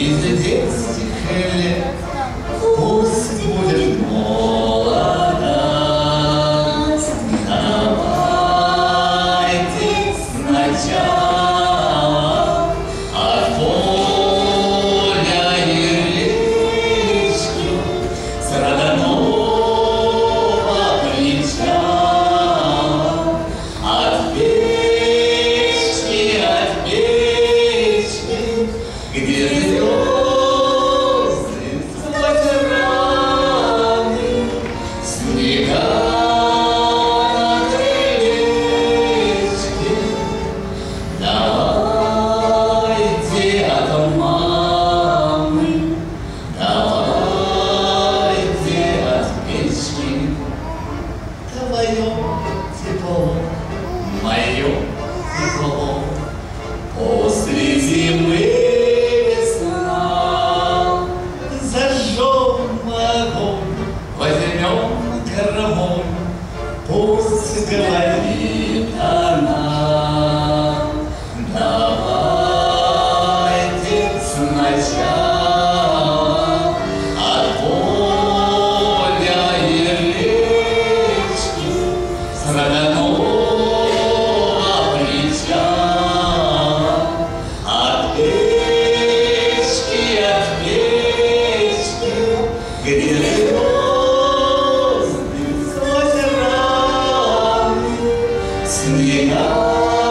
Is it this? глагол, возьмем гармонь, пусть говорит она. Давайте сначала. Субтитры Oh.